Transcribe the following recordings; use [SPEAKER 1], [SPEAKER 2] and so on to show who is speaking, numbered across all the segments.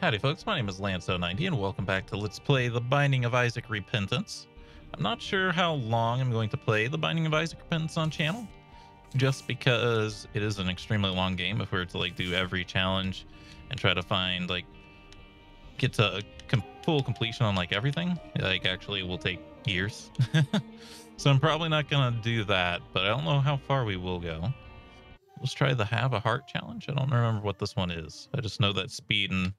[SPEAKER 1] Howdy folks, my name is Lanceo90 and welcome back to Let's Play The Binding of Isaac Repentance. I'm not sure how long I'm going to play The Binding of Isaac Repentance on channel, just because it is an extremely long game if we were to like do every challenge and try to find like get to com full completion on like everything, like actually will take years. so I'm probably not gonna do that, but I don't know how far we will go. Let's try the have a heart challenge. I don't remember what this one is. I just know that speed and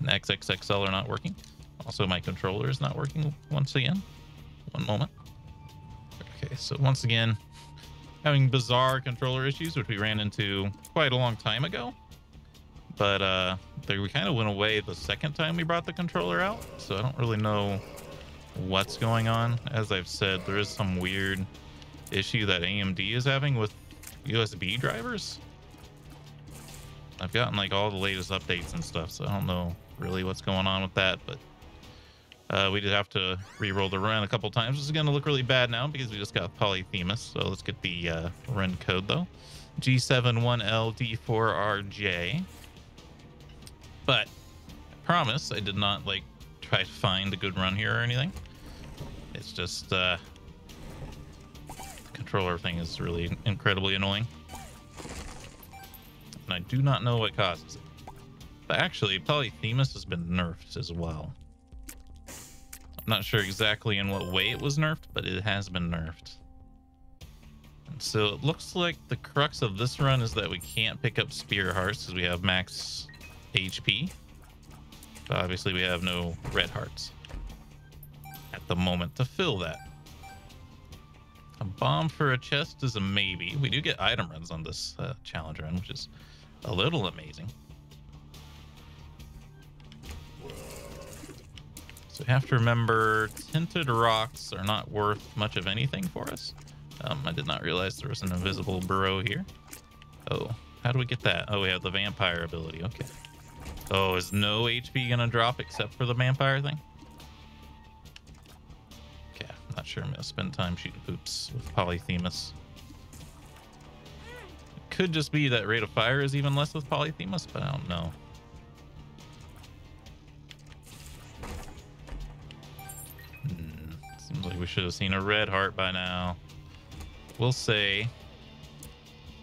[SPEAKER 1] and XXXL are not working. Also, my controller is not working once again. One moment. Okay, so once again, having bizarre controller issues, which we ran into quite a long time ago. But uh, they kind of went away the second time we brought the controller out. So I don't really know what's going on. As I've said, there is some weird issue that AMD is having with USB drivers. I've gotten like all the latest updates and stuff, so I don't know really what's going on with that, but uh, we did have to re-roll the run a couple times. This is going to look really bad now because we just got Polyphemus. So let's get the uh, run code though. G71LD4RJ. But I promise I did not like try to find a good run here or anything. It's just uh, the controller thing is really incredibly annoying. And I do not know what causes it. But actually, Polyphemus has been nerfed as well. I'm not sure exactly in what way it was nerfed, but it has been nerfed. And so it looks like the crux of this run is that we can't pick up Spirit Hearts because we have max HP. But obviously we have no red hearts at the moment to fill that. A bomb for a chest is a maybe. We do get item runs on this uh, challenge run, which is a little amazing. We have to remember tinted rocks are not worth much of anything for us. Um, I did not realize there was an invisible burrow here. Oh, how do we get that? Oh, we have the vampire ability. Okay. Oh, is no HP gonna drop except for the vampire thing? Okay, I'm not sure I'm gonna spend time shooting poops with Polyphemus. It could just be that rate of fire is even less with Polyphemus, but I don't know. We should have seen a red heart by now. We'll say,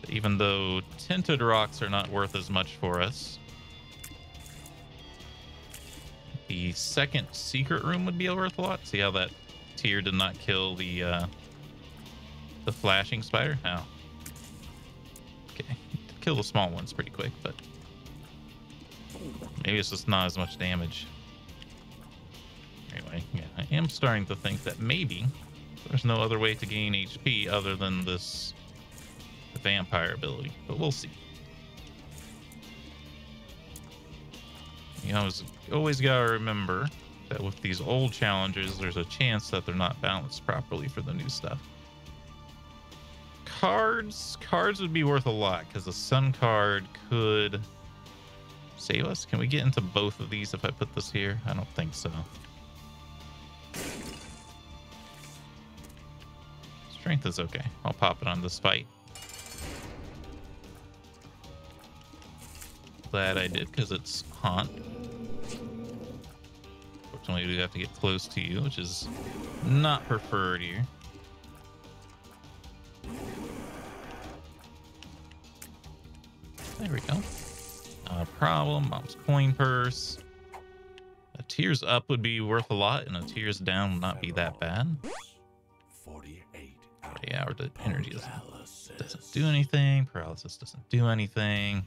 [SPEAKER 1] even though tinted rocks are not worth as much for us, the second secret room would be worth a lot. See how that tear did not kill the uh, the flashing spider? Oh. Okay. Kill the small ones pretty quick, but maybe it's just not as much damage anyway, yeah, I am starting to think that maybe there's no other way to gain HP other than this vampire ability, but we'll see. You always, always gotta remember that with these old challenges, there's a chance that they're not balanced properly for the new stuff. Cards, cards would be worth a lot because the sun card could save us. Can we get into both of these if I put this here? I don't think so. Strength is okay. I'll pop it on this fight. Glad I did, because it's haunt. Fortunately, we have to get close to you, which is not preferred here. There we go. Not a problem. Mom's coin purse. A tears up would be worth a lot, and a tears down would not be that bad. 48 yeah, or the energy doesn't, doesn't do anything. Paralysis doesn't do anything.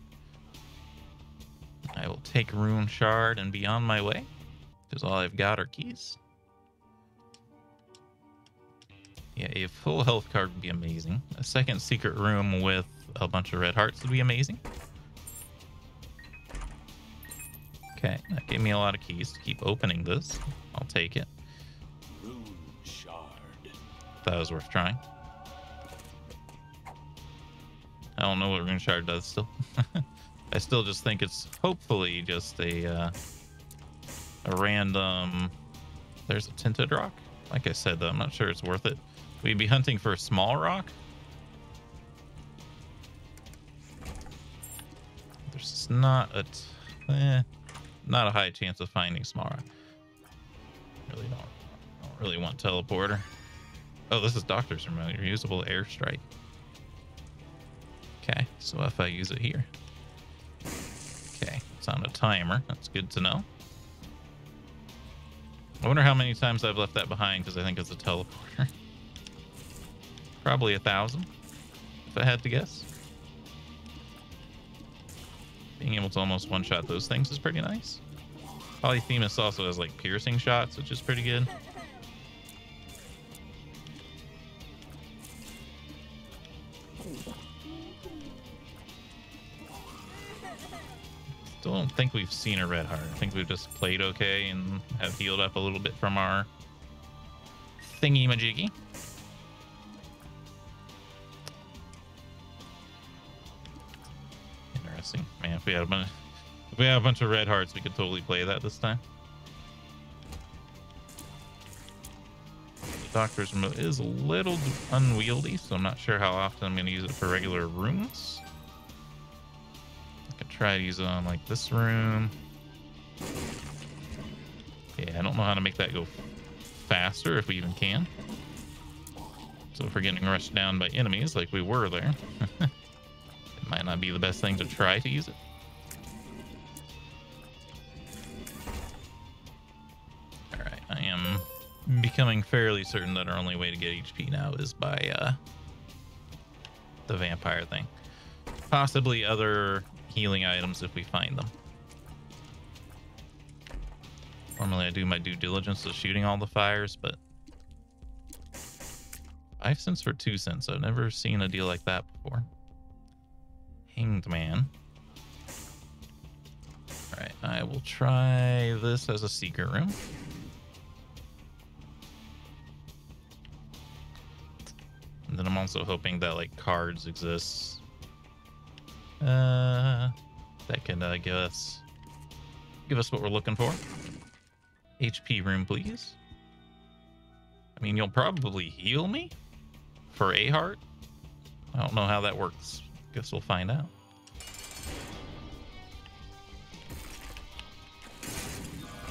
[SPEAKER 1] I will take Rune Shard and be on my way. Because all I've got are keys. Yeah, a full health card would be amazing. A second secret room with a bunch of red hearts would be amazing. Okay, that gave me a lot of keys to keep opening this. I'll take it. Rune Shard. That was worth trying. I don't know what Rune Shard does still. I still just think it's hopefully just a uh, a random. There's a tinted rock. Like I said, though, I'm not sure it's worth it. We'd be hunting for a small rock. There's not a. Eh. not a high chance of finding Smara. Really don't, don't really want teleporter. Oh, this is Doctor's Remote, reusable airstrike. Okay, so if I use it here. Okay, it's on a timer. That's good to know. I wonder how many times I've left that behind because I think it's a teleporter. Probably a thousand, if I had to guess. Being able to almost one-shot those things is pretty nice. Polyphemus also has like piercing shots, which is pretty good. Don't think we've seen a red heart. I think we've just played okay and have healed up a little bit from our thingy majiggy. Interesting. Man, if we had a bunch if we had a bunch of red hearts, we could totally play that this time. The Doctor's remote is a little unwieldy, so I'm not sure how often I'm going to use it for regular rooms. Try to use it on like this room. Yeah, I don't know how to make that go faster if we even can. So if we're getting rushed down by enemies like we were there, it might not be the best thing to try to use it. Alright, I am becoming fairly certain that our only way to get HP now is by uh, the vampire thing. Possibly other healing items if we find them. Normally I do my due diligence of shooting all the fires, but five cents for two cents. I've never seen a deal like that before. Hanged man. All right, I will try this as a secret room. And then I'm also hoping that like cards exist. Uh, that can uh, give us give us what we're looking for. HP room, please. I mean, you'll probably heal me for a heart. I don't know how that works. Guess we'll find out.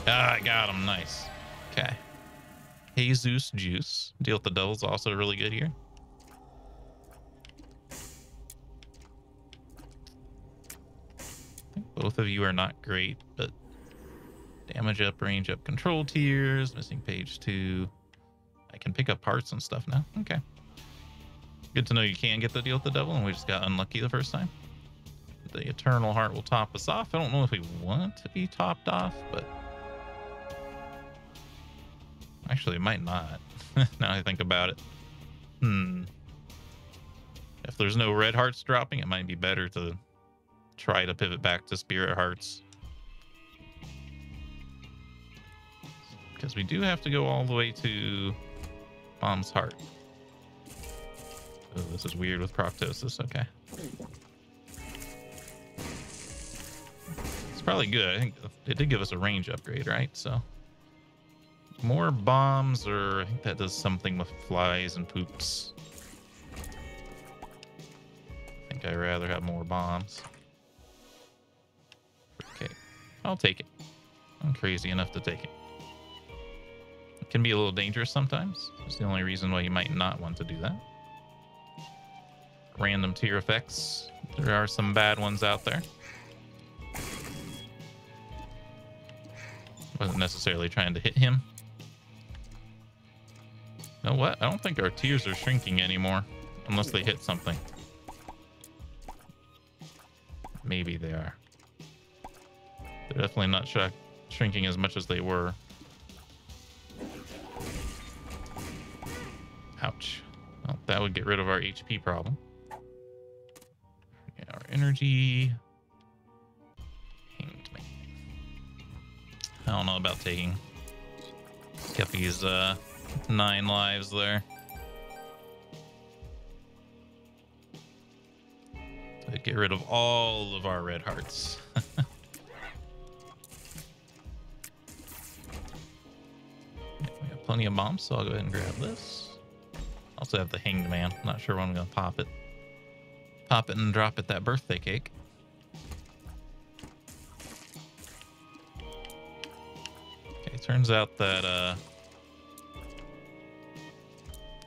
[SPEAKER 1] Ah, I got him. Nice. Okay. Jesus Juice. Deal with the devil's also really good here. Of you are not great, but damage up, range up, control tears, missing page two. I can pick up parts and stuff now. Okay. Good to know you can get the deal with the devil, and we just got unlucky the first time. The Eternal Heart will top us off. I don't know if we want to be topped off, but... Actually, it might not, now I think about it. Hmm. If there's no red hearts dropping, it might be better to try to pivot back to Spirit Hearts. Because we do have to go all the way to Mom's Heart. Oh, this is weird with Proptosis. Okay. It's probably good. I think it did give us a range upgrade, right? So more bombs, or I think that does something with flies and poops. I think I'd rather have more bombs. I'll take it. I'm crazy enough to take it. It can be a little dangerous sometimes. That's the only reason why you might not want to do that random tear effects. There are some bad ones out there. Wasn't necessarily trying to hit him. You know what? I don't think our tears are shrinking anymore. Unless they hit something. Maybe they are. Definitely not sh shrinking as much as they were. Ouch. Well, that would get rid of our HP problem our energy. Hanged. I don't know about taking Guppy's uh, nine lives there. Get rid of all of our red hearts. plenty of bombs, so I'll go ahead and grab this. Also have the hanged man. Not sure when I'm gonna pop it pop it and drop it that birthday cake. Okay, turns out that uh,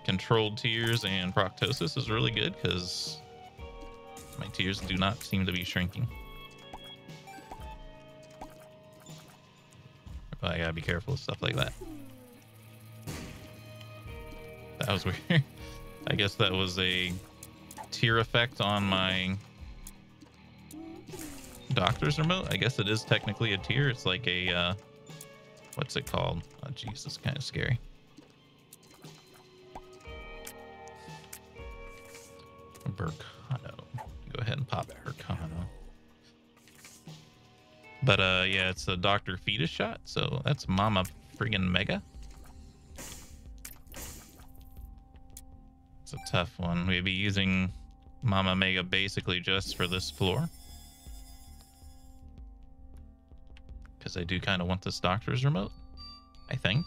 [SPEAKER 1] controlled tears and proptosis is really good because my tears do not seem to be shrinking. But I gotta be careful with stuff like that. That was weird. I guess that was a tear effect on my doctor's remote. I guess it is technically a tear. It's like a, uh, what's it called? Oh, jeez, kind of scary. Berkano. Go ahead and pop Berkano. But uh, yeah, it's a Doctor Fetus shot, so that's Mama friggin' Mega. It's a tough one. We'd be using Mama Mega basically just for this floor. Because I do kind of want this doctor's remote. I think.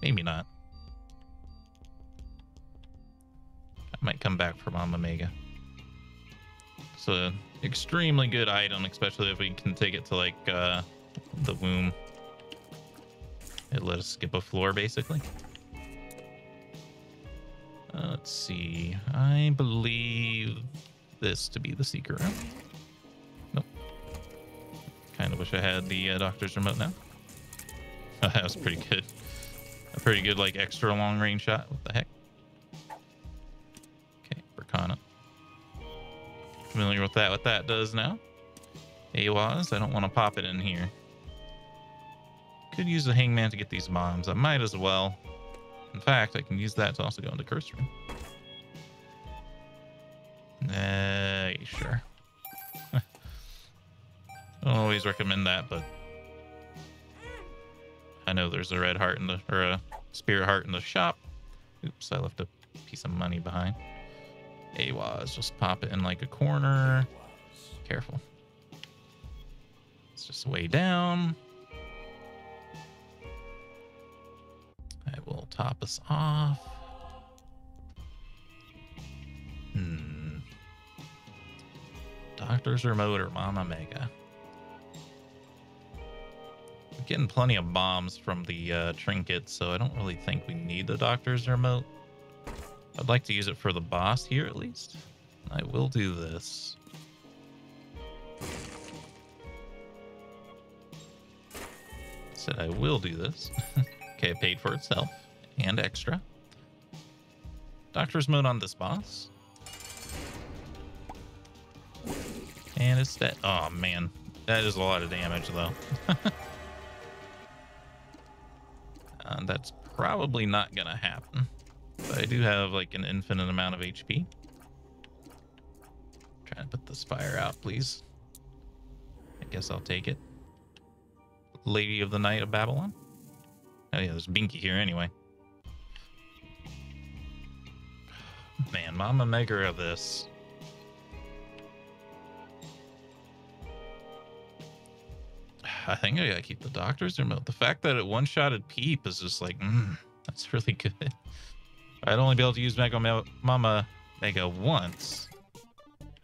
[SPEAKER 1] Maybe not. I might come back for Mama Mega. It's an extremely good item, especially if we can take it to like uh, the womb. It let us skip a floor basically. Uh, let's see. I believe this to be the secret room. Nope. Kind of wish I had the uh, doctor's remote now. Oh, that was pretty good. A pretty good, like, extra long range shot. What the heck? Okay, Berkano. Familiar with that, what that does now. Ehwaz, I don't want to pop it in here. Could use the hangman to get these bombs. I might as well. In fact, I can use that to also go into curse room. Uh, sure. I don't always recommend that, but I know there's a red heart in the or a spirit heart in the shop. Oops, I left a piece of money behind. Ehwaz, just pop it in like a corner. Careful. It's just way down. Top us off. Hmm. Doctor's remote or Mama Mega? We're getting plenty of bombs from the uh, trinket, so I don't really think we need the doctor's remote. I'd like to use it for the boss here at least. I will do this. Said I will do this. okay, it paid for itself and extra. Doctor's mode on this boss. And it's that. Oh man, that is a lot of damage though. uh, that's probably not gonna happen. But I do have like an infinite amount of HP. Trying to put this fire out, please. I guess I'll take it. Lady of the Night of Babylon. Oh yeah, there's Binky here anyway. Man, Mama Mega of this. I think I gotta keep the doctor's remote. The fact that it one-shotted Peep is just like, mm, that's really good. I'd only be able to use Mega Mama Mega once.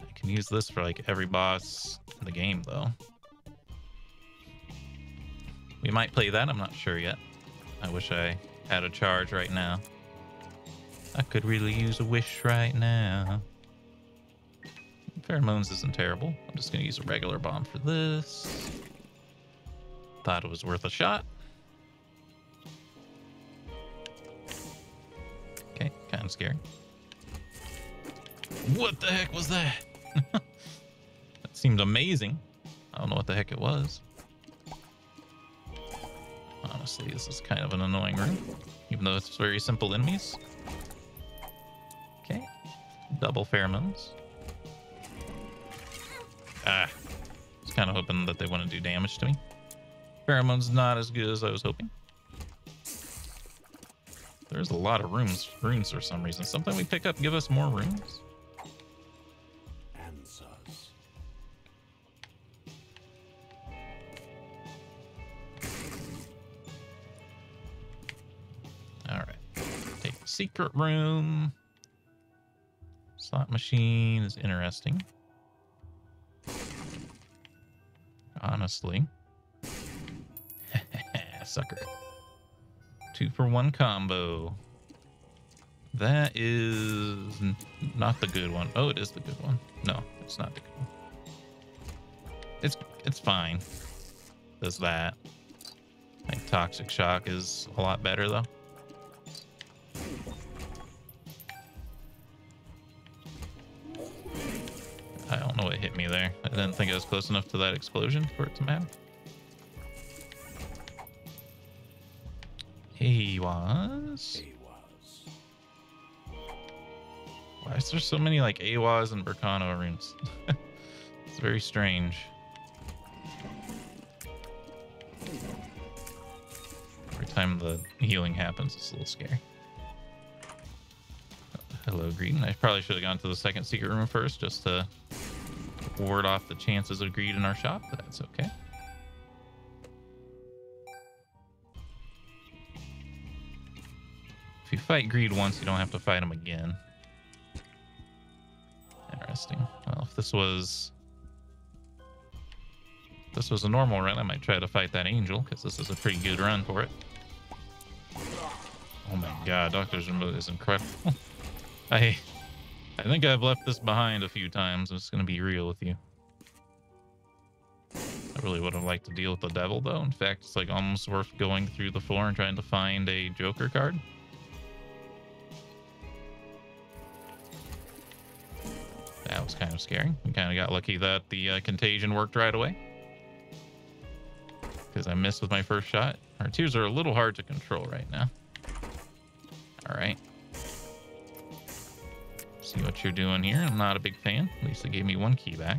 [SPEAKER 1] I can use this for like every boss in the game though. We might play that, I'm not sure yet. I wish I had a charge right now. I could really use a wish right now. Pheromones isn't terrible. I'm just gonna use a regular bomb for this. Thought it was worth a shot. Okay, kind of scary. What the heck was that? that seemed amazing. I don't know what the heck it was. Honestly, this is kind of an annoying room, even though it's very simple enemies. Double pheromones. Ah, I was kind of hoping that they wouldn't do damage to me. Pheromones not as good as I was hoping. There's a lot of rooms, runes for some reason. Something we pick up give us more runes?
[SPEAKER 2] Answers.
[SPEAKER 1] All right. Take the secret room. Slot machine is interesting. Honestly. sucker. Two for one combo. That is not the good one. Oh, it is the good one. No, it's not the good one. It's it's fine. Does that. I think Toxic Shock is a lot better though. Oh, don't know what hit me there. I didn't think I was close enough to that explosion for it to matter. He was. Why is there so many like Ehwaz and Berkano runes? it's very strange. Every time the healing happens, it's a little scary. Hello, Green. I probably should have gone to the second secret room first just to ward off the chances of greed in our shop, but that's okay. If you fight greed once, you don't have to fight him again. Interesting. Well, if this was if this was a normal run, I might try to fight that angel because this is a pretty good run for it. Oh my god, Doctor's Remote is incredible. I I think I've left this behind a few times. I'm just gonna be real with you. I really would have liked to deal with the devil though. In fact, it's like almost worth going through the floor and trying to find a Joker card. That was kind of scary. We kind of got lucky that the uh, contagion worked right away. Because I missed with my first shot. Our tears are a little hard to control right now. All right. See what you're doing here. I'm not a big fan. At least they gave me one key back.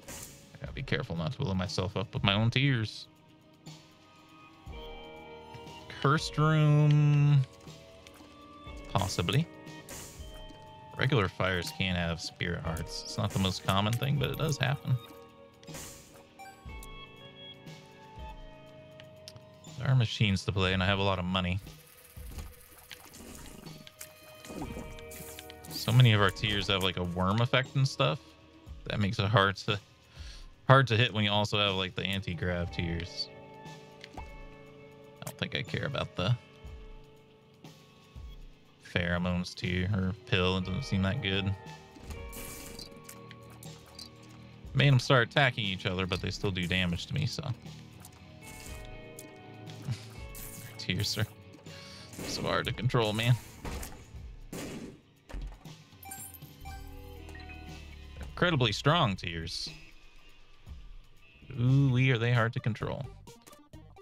[SPEAKER 1] I gotta be careful not to blow myself up with my own tears. Cursed room. Possibly. Regular fires can't have spirit hearts. It's not the most common thing, but it does happen. There are machines to play, and I have a lot of money. So many of our tears have like a worm effect and stuff. That makes it hard to hard to hit when you also have like the anti-grav tears. I don't think I care about the pheromones tear or pill. It doesn't seem that good. Made them start attacking each other, but they still do damage to me, so. tears are so hard to control, man. Incredibly strong tears. Ooh, we are they hard to control.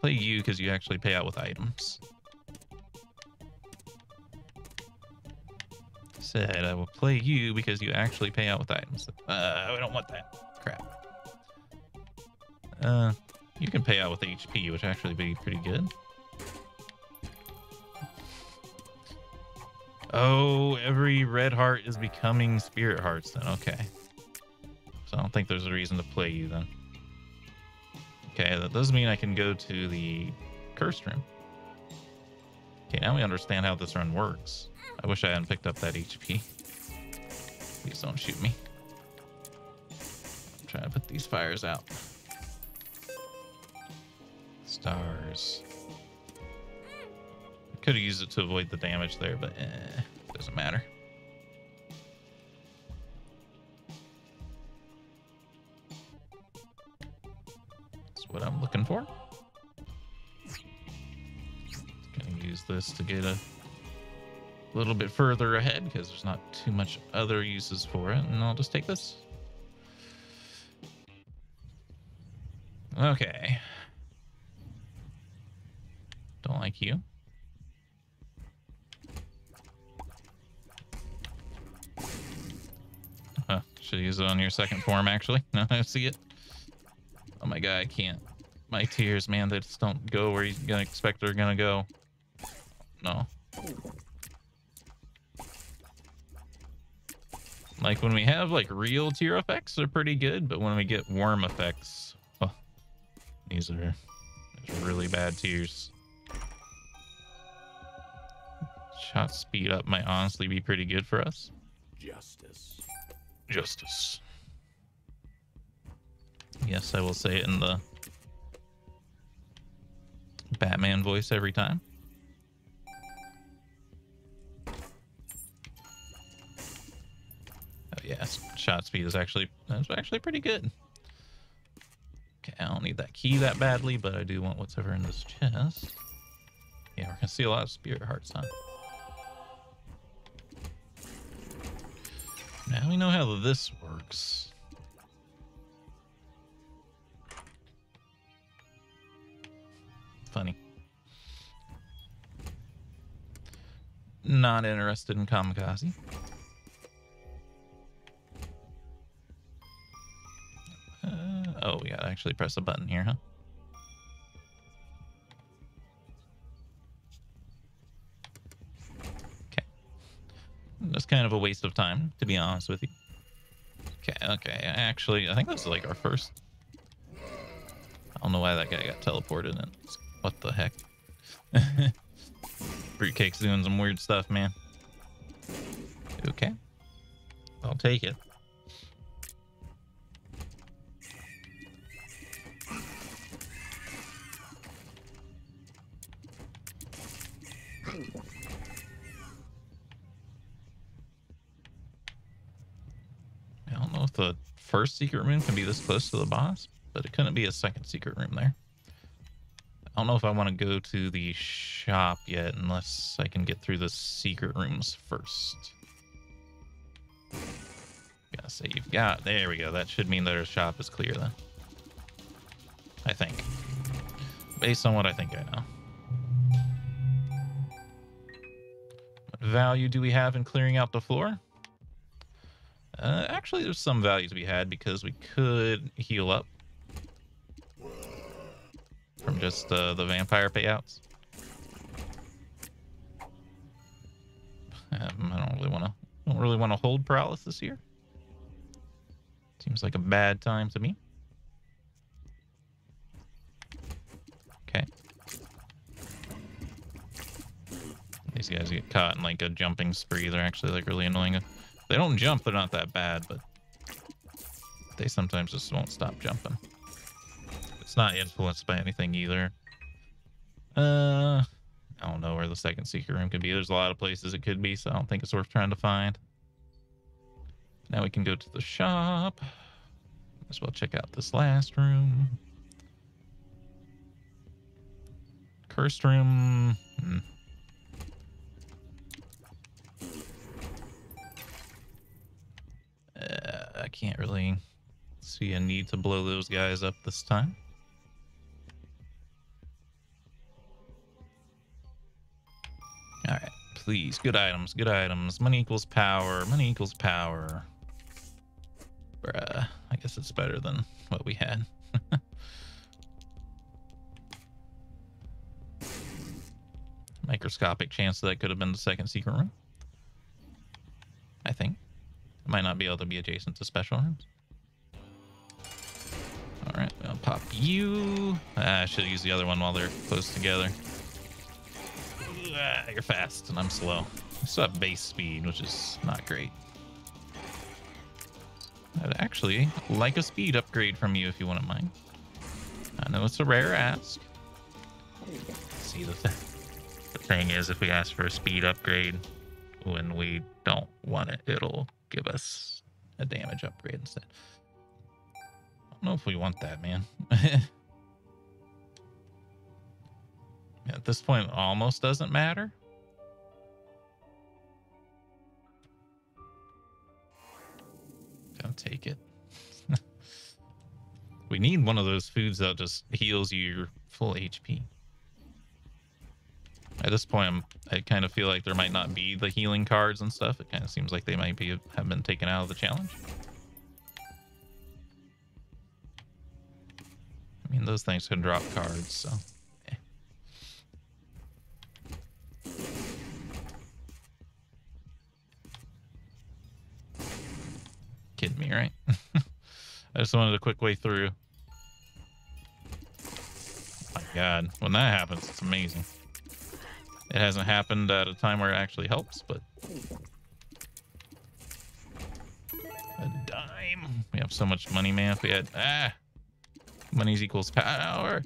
[SPEAKER 1] Play you because you actually pay out with items. Said I will play you because you actually pay out with items. Uh, I don't want that. Crap. Uh, you can pay out with HP, which actually be pretty good. Oh, every red heart is becoming spirit hearts then. Okay. So I don't think there's a reason to play you then. Okay, that does mean I can go to the cursed room. Okay, now we understand how this run works. I wish I hadn't picked up that HP. Please don't shoot me. I'm trying to put these fires out. Stars. I could have used it to avoid the damage there, but eh, doesn't matter. What I'm looking for. Gonna use this to get a little bit further ahead because there's not too much other uses for it. And I'll just take this. Okay. Don't like you. Huh, should use it on your second form, actually. No, I see it. Oh my god, I can't. My tears, man, they just don't go where you're gonna expect they're gonna go. No. Like when we have like real tear effects, they're pretty good, but when we get worm effects, oh, these are, these are really bad tears. Shot speed up might honestly be pretty good for us.
[SPEAKER 2] Justice.
[SPEAKER 1] Justice. Yes, I will say it in the Batman voice every time. Oh yeah, shot speed is actually that's actually pretty good. Okay, I don't need that key that badly, but I do want whatever in this chest. Yeah, we're gonna see a lot of spirit hearts, huh? Now we know how this works. Funny. Not interested in kamikaze. Uh, oh, we gotta actually press a button here, huh? Okay. That's kind of a waste of time, to be honest with you. Okay, okay. Actually, I think this is like our first. I don't know why that guy got teleported in. What the heck? Fruitcake's doing some weird stuff, man. Okay. I'll take it. I don't know if the first secret room can be this close to the boss, but it couldn't be a second secret room there. I don't know if I want to go to the shop yet unless I can get through the secret rooms first. Gotta say you've got there we go. That should mean that our shop is clear then. I think. Based on what I think I know. What value do we have in clearing out the floor? Uh, actually, there's some value to be had because we could heal up from just uh, the vampire payouts. Um, I don't really want to. Don't really want to hold paralysis here. Seems like a bad time to me. Okay. These guys get caught in like a jumping spree. They're actually like really annoying. If they don't jump, they're not that bad, but they sometimes just won't stop jumping. It's not influenced by anything either. Uh, I don't know where the second secret room could be. There's a lot of places it could be, so I don't think it's worth trying to find. Now we can go to the shop. As well check out this last room. Cursed room. Hmm. Uh, I can't really see a need to blow those guys up this time. Please. Good items, good items. Money equals power. Money equals power. Bruh, I guess it's better than what we had. Microscopic chance that, that could have been the second secret room. I think. It might not be able to be adjacent to special rooms. All right, I'll pop you. Ah, I should use the other one while they're close together. Ah, you're fast and I'm slow. I still have base speed, which is not great. I'd actually like a speed upgrade from you if you wouldn't mind. I know it's a rare ask. See, the, th the thing is, if we ask for a speed upgrade when we don't want it, it'll give us a damage upgrade instead. I don't know if we want that, man. At this point, it almost doesn't matter. Don't take it. we need one of those foods that just heals you your full HP. At this point, I'm, I kind of feel like there might not be the healing cards and stuff. It kind of seems like they might be have been taken out of the challenge. I mean, those things can drop cards, so. Kidding me, right? I just wanted a quick way through. My God, when that happens, it's amazing. It hasn't happened at a time where it actually helps, but a dime. We have so much money, man. If we had ah, money's equals power.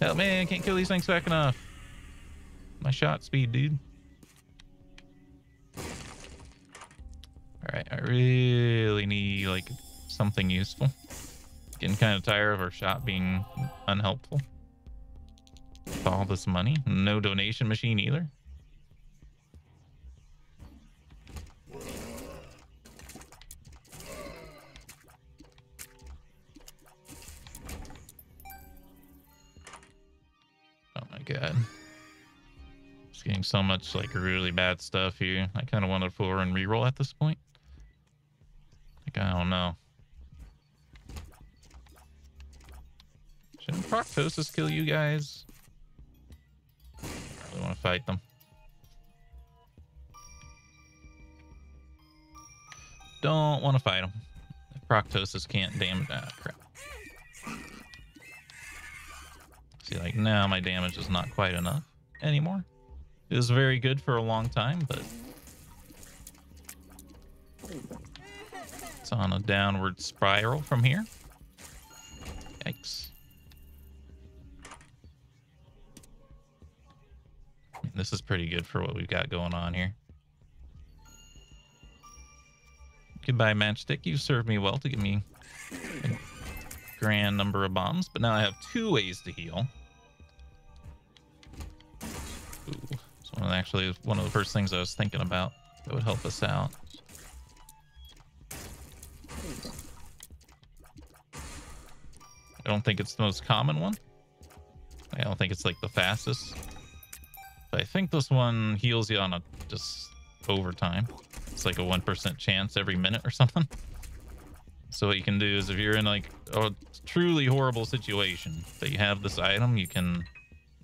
[SPEAKER 1] Help me, I can't kill these things quick enough. My shot speed, dude. Alright, I really need like something useful. Getting kind of tired of our shop being unhelpful. With all this money. No donation machine either. Oh my god. Just getting so much like really bad stuff here. I kind of want to pull and reroll at this point. Like, I don't know. Shouldn't Proptosis kill you guys? I really want to fight them. Don't want to fight them. Proptosis can't damage. Ah, crap. See, like now my damage is not quite enough anymore. It was very good for a long time, but on a downward spiral from here. Yikes. This is pretty good for what we've got going on here. Goodbye, Matchstick. You served me well to give me a grand number of bombs, but now I have two ways to heal. Ooh, so one actually one of the first things I was thinking about that would help us out. I don't think it's the most common one. I don't think it's like the fastest. But I think this one heals you on a just over time. It's like a 1% chance every minute or something. So what you can do is if you're in like a truly horrible situation that you have this item, you can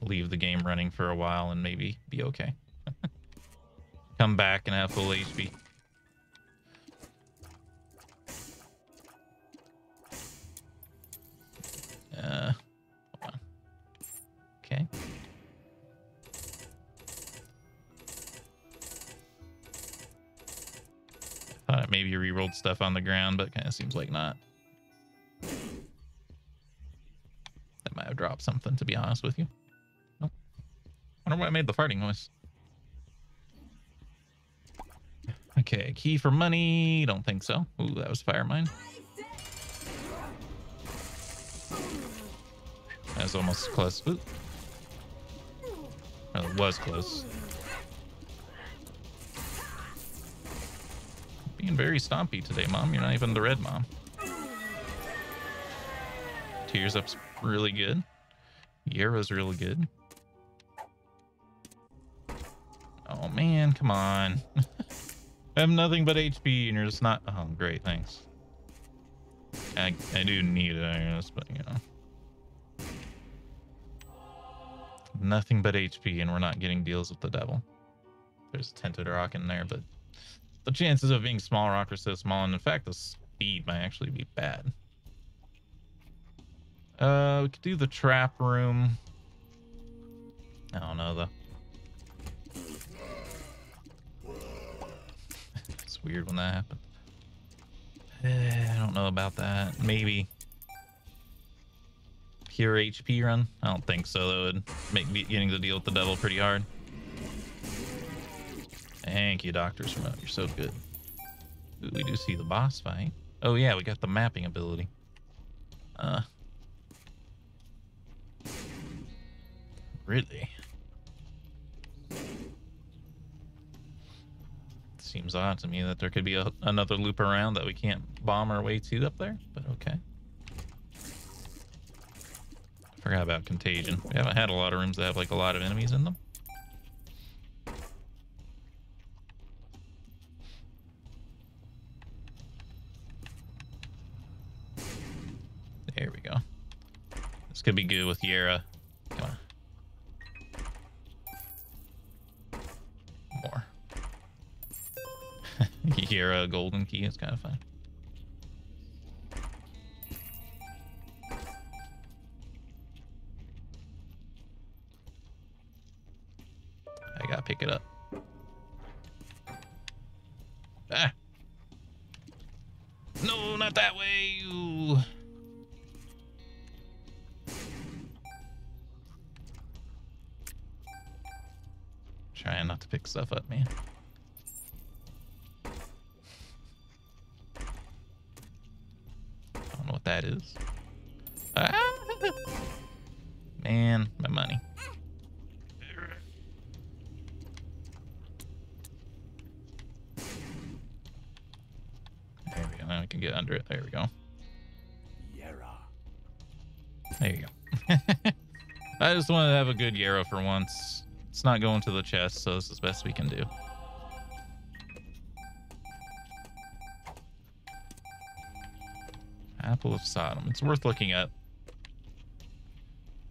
[SPEAKER 1] leave the game running for a while and maybe be okay. Come back and have full HP. Maybe stuff on the ground, but kind of seems like not. That might have dropped something, to be honest with you. Nope. wonder why I made the farting noise. Okay, key for money. Don't think so. Ooh, that was fire mine. That was almost close. Ooh. It was close. Being very stompy today, Mom. You're not even the red mom. Tears Up's really good. Jera's really good. Oh man, come on. I have nothing but HP and you're just not... Oh, great, thanks. I, I do need it, I guess, but you know. Nothing but HP and we're not getting deals with the devil. There's Tinted Rock in there, but the chances of being small rock are so small, and in fact, the speed might actually be bad. Uh, we could do the trap room. I don't know, though. it's weird when that happens. Eh, I don't know about that. Maybe. Pure HP run? I don't think so. That would make me getting to deal with the devil pretty hard. Thank you, Doctor's Remote. You're so good. Ooh, we do see the boss fight. Oh, yeah, we got the mapping ability. Uh. Really? Seems odd to me that there could be a, another loop around that we can't bomb our way to up there, but okay. Forgot about Contagion. We haven't had a lot of rooms that have like a lot of enemies in them. This could be good with Jera. Come on. More. Jera golden key is kind of fun. I gotta pick it up. Ah! No, not that way! Ooh. Stuff up, man. I don't know what that is. Ah! Man, my money. There we go. Now we can get under it. There we go. There you go. I just want to have a good Jera for once. It's not going to the chest, so this is the best we can do. Apple of Sodom. It's worth looking at.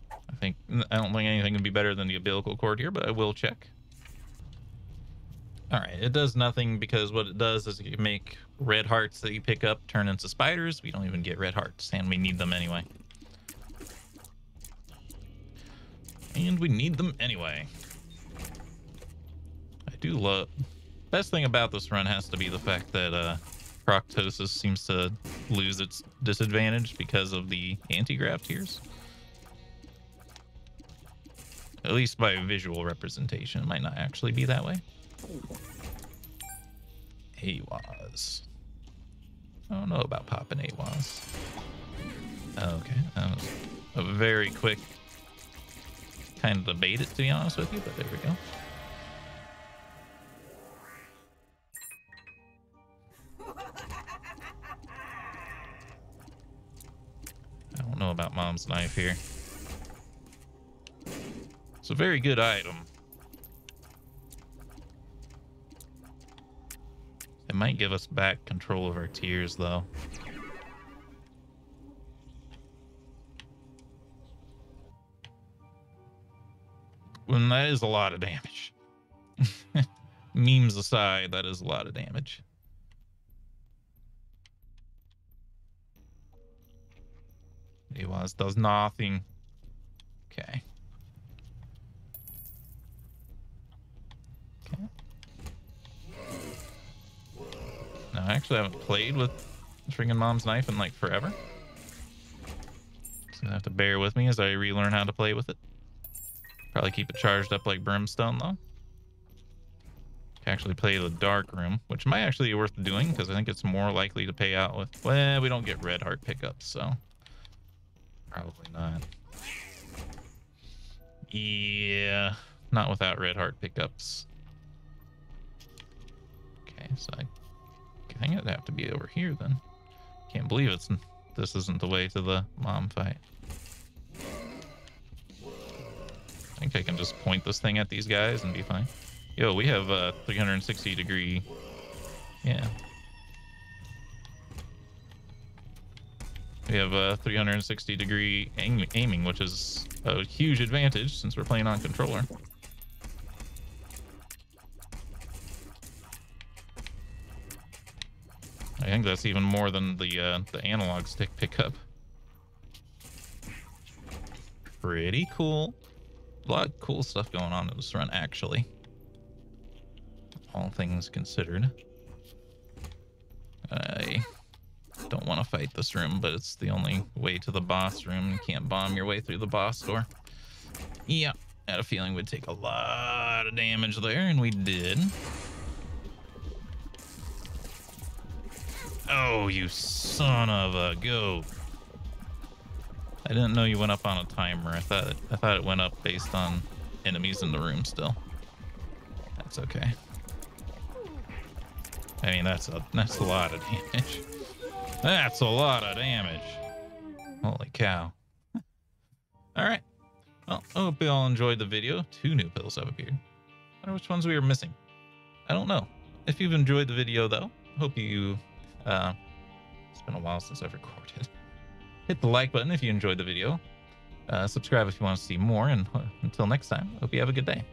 [SPEAKER 1] I think I don't think anything would be better than the umbilical cord here, but I will check. All right, it does nothing because what it does is it can make red hearts that you pick up turn into spiders. We don't even get red hearts, and we need them anyway. And we need them anyway. I do love... Best thing about this run has to be the fact that uh, Proptosis seems to lose its disadvantage because of the anti-grav tears. At least by visual representation. It might not actually be that way. Ehwaz. I don't know about popping Ehwaz. Okay, that was a very quick kind of debate it to be honest with you, but there we go. Knife here. It's a very good item. It might give us back control of our tears though. And that is a lot of damage. Memes aside, that is a lot of damage. It was does nothing. Okay. Okay. No, I actually haven't played with freaking mom's knife in like forever. So you have to bear with me as I relearn how to play with it. Probably keep it charged up like brimstone though. Can actually play the dark room, which might actually be worth doing because I think it's more likely to pay out with. Well, we don't get red heart pickups, so probably not. Yeah, not without red heart pickups. Okay, so I think it'd have to be over here then. Can't believe it's this isn't the way to the mom fight. I think I can just point this thing at these guys and be fine. Yo, we have uh, a 360 degree. Yeah. We have a 360 degree aim aiming, which is a huge advantage since we're playing on controller. I think that's even more than the uh, the analog stick pickup. Pretty cool a lot of cool stuff going on in this run, actually. All things considered. I don't want to fight this room, but it's the only way to the boss room. You can't bomb your way through the boss door. Yeah, I had a feeling we'd take a lot of damage there, and we did. Oh, you son of a goat. I didn't know you went up on a timer. I thought it, I thought it went up based on enemies in the room still. That's okay. I mean, that's a that's a lot of damage. That's a lot of damage. Holy cow. all right. Well, I hope you all enjoyed the video. Two new pills have appeared. I wonder which ones we were missing. I don't know. If you've enjoyed the video, though, hope you... Uh, it's been a while since I've recorded hit the like button if you enjoyed the video. Uh, subscribe if you want to see more. And uh, until next time, hope you have a good day.